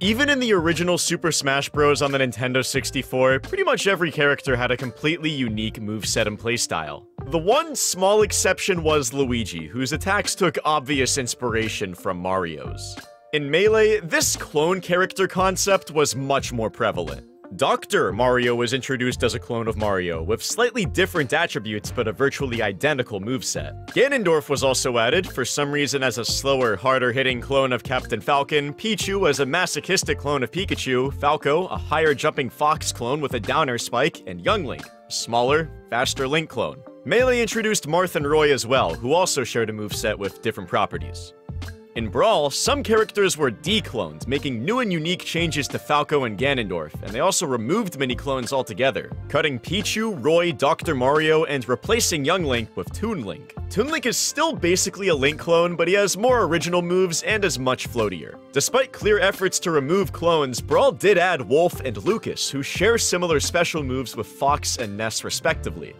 Even in the original Super Smash Bros. on the Nintendo 64, pretty much every character had a completely unique moveset and playstyle. The one small exception was Luigi, whose attacks took obvious inspiration from Mario's. In Melee, this clone character concept was much more prevalent. Dr. Mario was introduced as a clone of Mario, with slightly different attributes but a virtually identical moveset. Ganondorf was also added, for some reason as a slower, harder-hitting clone of Captain Falcon, Pichu as a masochistic clone of Pikachu, Falco, a higher-jumping Fox clone with a downer spike, and Young Link, a smaller, faster Link clone. Melee introduced Marth and Roy as well, who also shared a moveset with different properties. In Brawl, some characters were decloned, making new and unique changes to Falco and Ganondorf, and they also removed many clones altogether, cutting Pichu, Roy, Dr. Mario, and replacing Young Link with Toon Link. Toon Link is still basically a Link clone, but he has more original moves and is much floatier. Despite clear efforts to remove clones, Brawl did add Wolf and Lucas, who share similar special moves with Fox and Ness respectively.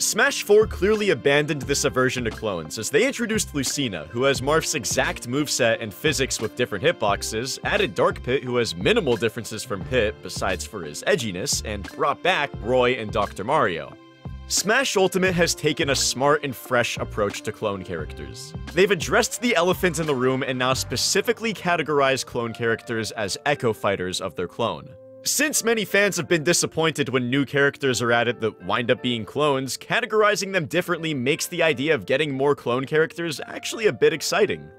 Smash 4 clearly abandoned this aversion to clones, as they introduced Lucina, who has Marth's exact moveset and physics with different hitboxes, added Dark Pit, who has minimal differences from Pit, besides for his edginess, and brought back Roy and Dr. Mario. Smash Ultimate has taken a smart and fresh approach to clone characters. They've addressed the elephant in the room and now specifically categorize clone characters as echo fighters of their clone. Since many fans have been disappointed when new characters are added that wind up being clones, categorizing them differently makes the idea of getting more clone characters actually a bit exciting.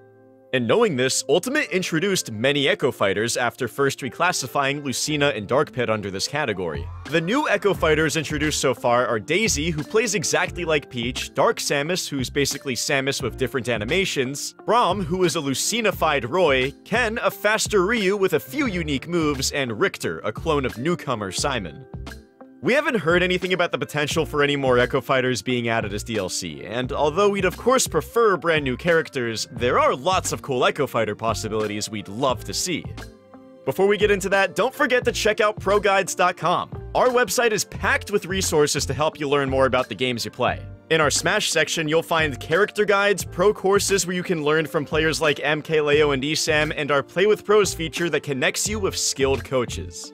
And knowing this, Ultimate introduced many Echo Fighters after first reclassifying Lucina and Dark Pit under this category. The new Echo Fighters introduced so far are Daisy, who plays exactly like Peach, Dark Samus, who's basically Samus with different animations, Chrom, who is a Lucinified Roy, Ken, a faster Ryu with a few unique moves, and Richter, a clone of newcomer Simon. We haven't heard anything about the potential for any more Echo Fighters being added as DLC, and although we'd of course prefer brand new characters, there are lots of cool Echo Fighter possibilities we'd love to see. Before we get into that, don't forget to check out ProGuides.com. Our website is packed with resources to help you learn more about the games you play. In our Smash section, you'll find character guides, pro courses where you can learn from players like MKLeo and ESAM, and our Play with Pros feature that connects you with skilled coaches.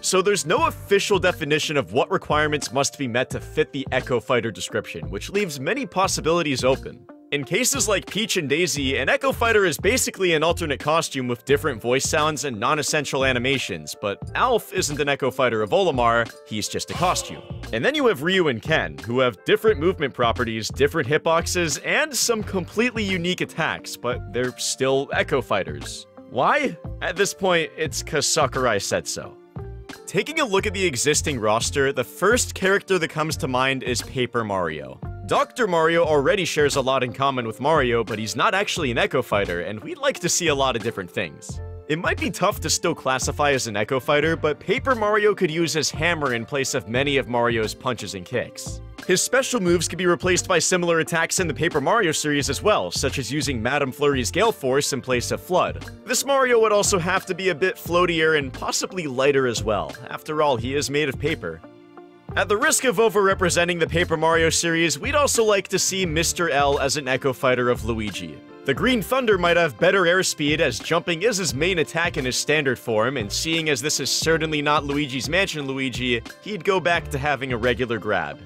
So there's no official definition of what requirements must be met to fit the Echo Fighter description, which leaves many possibilities open. In cases like Peach and Daisy, an Echo Fighter is basically an alternate costume with different voice sounds and non-essential animations, but Alph isn't an Echo Fighter of Olimar, he's just a costume. And then you have Ryu and Ken, who have different movement properties, different hitboxes, and some completely unique attacks, but they're still Echo Fighters. Why? At this point, it's cause Sakurai said so. Taking a look at the existing roster, the first character that comes to mind is Paper Mario. Dr. Mario already shares a lot in common with Mario, but he's not actually an Echo Fighter, and we'd like to see a lot of different things. It might be tough to still classify as an Echo Fighter, but Paper Mario could use his hammer in place of many of Mario's punches and kicks. His special moves can be replaced by similar attacks in the Paper Mario series as well, such as using Madame Flurrie's Gale Force in place of Flood. This Mario would also have to be a bit floatier and possibly lighter as well. After all, he is made of paper. At the risk of overrepresenting the Paper Mario series, we'd also like to see Mr. L as an Echo Fighter of Luigi. The Green Thunder might have better airspeed as jumping is his main attack in his standard form, and seeing as this is certainly not Luigi's Mansion Luigi, he'd go back to having a regular grab.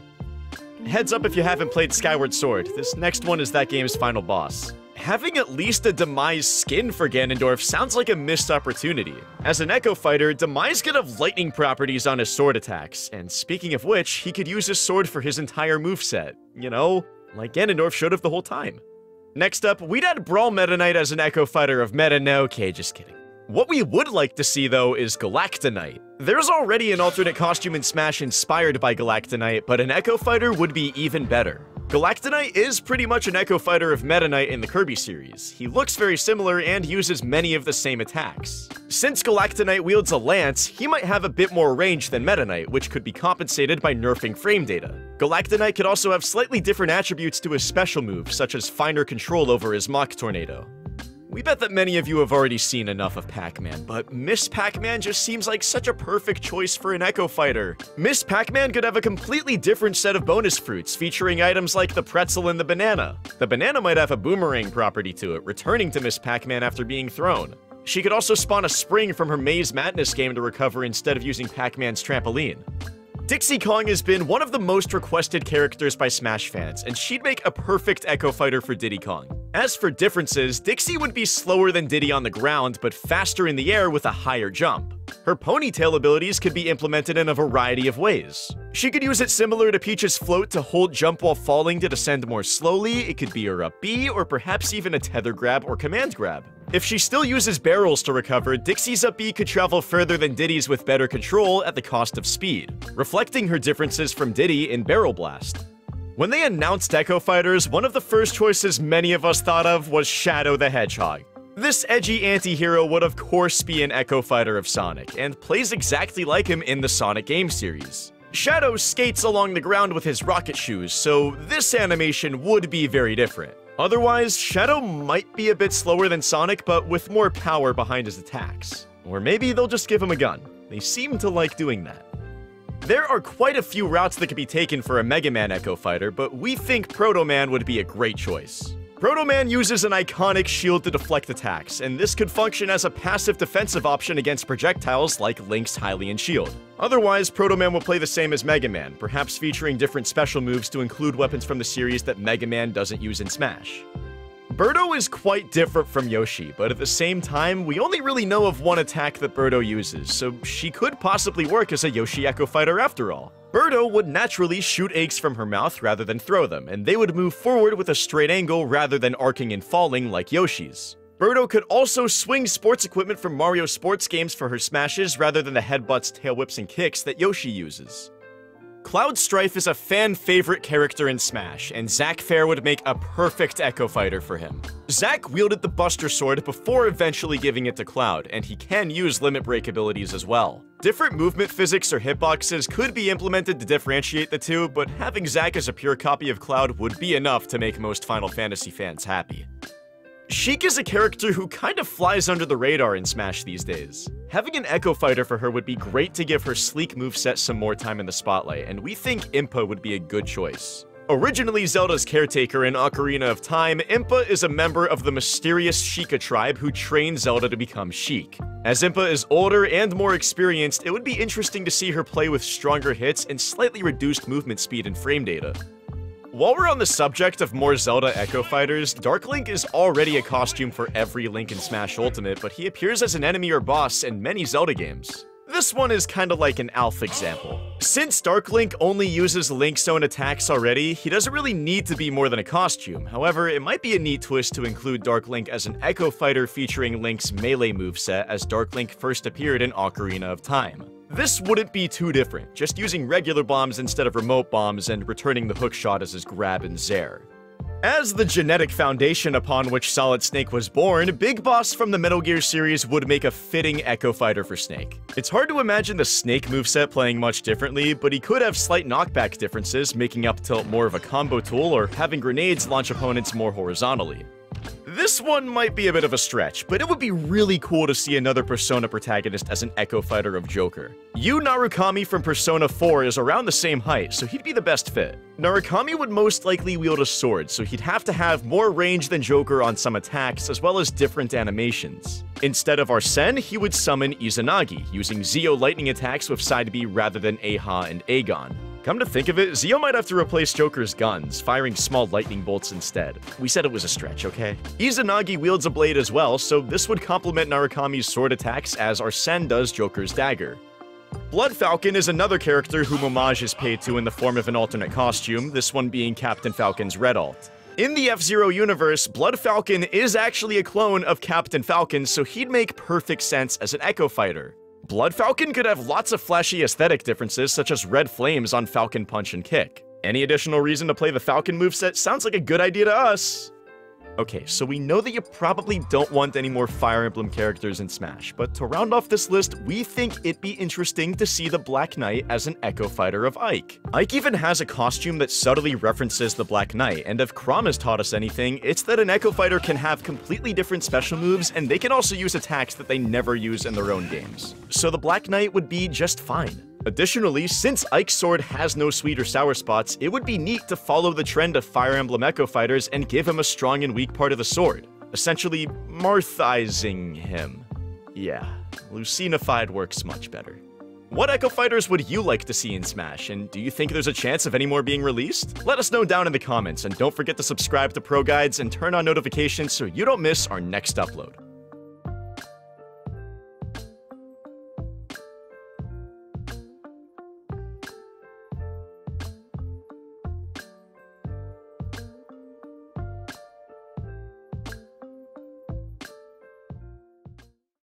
Heads up if you haven't played Skyward Sword, this next one is that game's final boss. Having at least a Demise skin for Ganondorf sounds like a missed opportunity. As an Echo Fighter, Demise could have lightning properties on his sword attacks, and speaking of which, he could use his sword for his entire moveset. You know, like Ganondorf should have the whole time. Next up, we'd add Brawl Meta Knight as an Echo Fighter of Meta No, okay, just kidding. What we would like to see, though, is Galacta Knight. There's already an alternate costume in Smash inspired by Galacta Knight, but an Echo Fighter would be even better. Galacta Knight is pretty much an Echo Fighter of Meta Knight in the Kirby series. He looks very similar and uses many of the same attacks. Since Galacta Knight wields a lance, he might have a bit more range than Meta Knight, which could be compensated by nerfing frame data. Galacta Knight could also have slightly different attributes to his special move, such as finer control over his Mach Tornado. We bet that many of you have already seen enough of Pac-Man, but Ms. Pac-Man just seems like such a perfect choice for an Echo Fighter. Ms. Pac-Man could have a completely different set of bonus fruits, featuring items like the pretzel and the banana. The banana might have a boomerang property to it, returning to Ms. Pac-Man after being thrown. She could also spawn a spring from her Maze Madness game to recover instead of using Pac-Man's trampoline. Dixie Kong has been one of the most requested characters by Smash fans, and she'd make a perfect Echo Fighter for Diddy Kong. As for differences, Dixie would be slower than Diddy on the ground, but faster in the air with a higher jump. Her ponytail abilities could be implemented in a variety of ways. She could use it similar to Peach's float to hold jump while falling to descend more slowly, it could be her up B, or perhaps even a tether grab or command grab. If she still uses barrels to recover, Dixie's up B could travel further than Diddy's with better control at the cost of speed, reflecting her differences from Diddy in Barrel Blast. When they announced Echo Fighters, one of the first choices many of us thought of was Shadow the Hedgehog. This edgy anti-hero would of course be an Echo Fighter of Sonic, and plays exactly like him in the Sonic game series. Shadow skates along the ground with his rocket shoes, so this animation would be very different. Otherwise, Shadow might be a bit slower than Sonic, but with more power behind his attacks. Or maybe they'll just give him a gun. They seem to like doing that. There are quite a few routes that could be taken for a Mega Man Echo Fighter, but we think Proto Man would be a great choice. Proto Man uses an iconic shield to deflect attacks, and this could function as a passive defensive option against projectiles like Link's Hylian shield. Otherwise, Proto Man will play the same as Mega Man, perhaps featuring different special moves to include weapons from the series that Mega Man doesn't use in Smash. Birdo is quite different from Yoshi, but at the same time, we only really know of one attack that Birdo uses, so she could possibly work as a Yoshi Echo Fighter after all. Birdo would naturally shoot eggs from her mouth rather than throw them, and they would move forward with a straight angle rather than arcing and falling like Yoshi's. Birdo could also swing sports equipment from Mario sports games for her smashes rather than the headbutts, tail whips, and kicks that Yoshi uses. Cloud Strife is a fan favorite character in Smash, and Zack Fair would make a perfect Echo Fighter for him. Zack wielded the Buster Sword before eventually giving it to Cloud, and he can use limit break abilities as well. Different movement physics or hitboxes could be implemented to differentiate the two, but having Zack as a pure copy of Cloud would be enough to make most Final Fantasy fans happy. Sheik is a character who kind of flies under the radar in Smash these days. Having an Echo Fighter for her would be great to give her sleek moveset some more time in the spotlight, and we think Impa would be a good choice. Originally Zelda's caretaker in Ocarina of Time, Impa is a member of the mysterious Sheikah tribe who trained Zelda to become Sheik. As Impa is older and more experienced, it would be interesting to see her play with stronger hits and slightly reduced movement speed and frame data. While we're on the subject of more Zelda Echo Fighters, Dark Link is already a costume for every Link in Smash Ultimate, but he appears as an enemy or boss in many Zelda games. This one is kinda like an Alpha example. Since Dark Link only uses Link's own attacks already, he doesn't really need to be more than a costume. However, it might be a neat twist to include Dark Link as an Echo Fighter featuring Link's melee moveset as Dark Link first appeared in Ocarina of Time. This wouldn't be too different, just using regular bombs instead of remote bombs and returning the hookshot as his grab and zair. As the genetic foundation upon which Solid Snake was born, Big Boss from the Metal Gear series would make a fitting Echo Fighter for Snake. It's hard to imagine the Snake moveset playing much differently, but he could have slight knockback differences, making up tilt more of a combo tool or having grenades launch opponents more horizontally. This one might be a bit of a stretch, but it would be really cool to see another Persona protagonist as an Echo Fighter of Joker. Yu Narukami from Persona 4 is around the same height, so he'd be the best fit. Narukami would most likely wield a sword, so he'd have to have more range than Joker on some attacks, as well as different animations. Instead of Arsene, he would summon Izanagi, using Zio lightning attacks with side B rather than Eiha and Eigaon. Come to think of it, Zio might have to replace Joker's guns, firing small lightning bolts instead. We said it was a stretch, okay? Izanagi wields a blade as well, so this would complement Narukami's sword attacks as Arsene does Joker's dagger. Blood Falcon is another character whom homage is paid to in the form of an alternate costume, this one being Captain Falcon's Red Alt. In the F-Zero universe, Blood Falcon is actually a clone of Captain Falcon, so he'd make perfect sense as an Echo Fighter. Blood Falcon could have lots of flashy aesthetic differences, such as red flames on Falcon Punch and Kick. Any additional reason to play the Falcon moveset sounds like a good idea to us. Okay, so we know that you probably don't want any more Fire Emblem characters in Smash, but to round off this list, we think it'd be interesting to see the Black Knight as an Echo Fighter of Ike. Ike even has a costume that subtly references the Black Knight, and if Chrom has taught us anything, it's that an Echo Fighter can have completely different special moves, and they can also use attacks that they never use in their own games. So the Black Knight would be just fine. Additionally, since Ike's sword has no sweet or sour spots, it would be neat to follow the trend of Fire Emblem Echo Fighters and give him a strong and weak part of the sword, essentially Marthizing him. Yeah, Lucinified works much better. What Echo Fighters would you like to see in Smash, and do you think there's a chance of any more being released? Let us know down in the comments, and don't forget to subscribe to Pro Guides and turn on notifications so you don't miss our next upload.